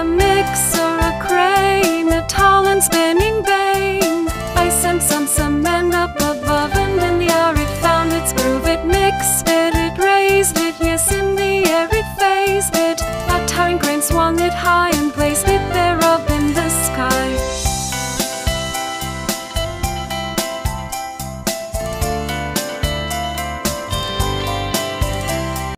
A mixer, a crane, a tall and spinning bane. I sent some cement up above, and in the air it found its groove. It mixed it, it raised it, yes, in the air it phased it. A towering crane swung it high.